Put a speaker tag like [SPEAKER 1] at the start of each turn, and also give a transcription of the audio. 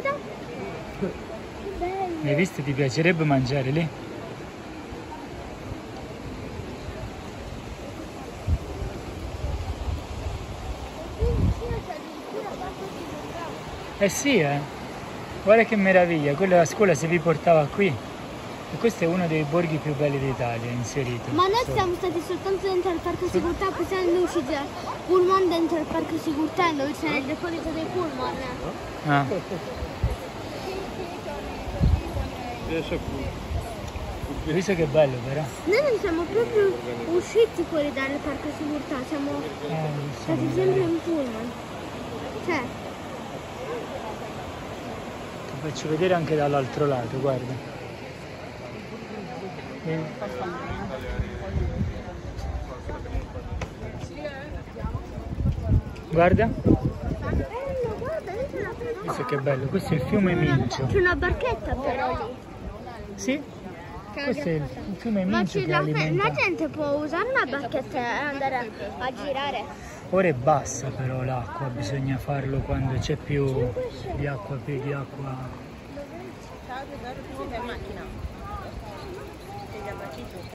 [SPEAKER 1] guarda.
[SPEAKER 2] Hai visto? Ti piacerebbe mangiare lì? Eh sì, eh. Guarda che meraviglia, quella la scuola si riportava qui. E questo è uno dei borghi più belli d'Italia, inserito.
[SPEAKER 1] Ma noi siamo stati soltanto dentro al parco sicurtà, poi siamo usciti dal pullman dentro al parco sicurtà dove c'era il deposito dei pullman.
[SPEAKER 2] Ah, visto che bello però?
[SPEAKER 1] Noi non siamo proprio usciti fuori dal parco sicurtà, siamo
[SPEAKER 2] Eh,
[SPEAKER 1] stati sempre in pullman. Cioè,
[SPEAKER 2] ti faccio vedere anche dall'altro lato, guarda. Guarda,
[SPEAKER 1] bello, guarda, lì c'è una
[SPEAKER 2] questo che bello, questo è il fiume Mincio.
[SPEAKER 1] C'è una barchetta però lì.
[SPEAKER 2] Sì, questo è il, fiume
[SPEAKER 1] Ma
[SPEAKER 2] Mincio
[SPEAKER 1] c'è
[SPEAKER 2] che
[SPEAKER 1] la, la gente può usare una barchetta e andare a, a girare.
[SPEAKER 2] Ora è bassa però l'acqua, bisogna farlo quando c'è più di acqua, più di acqua people.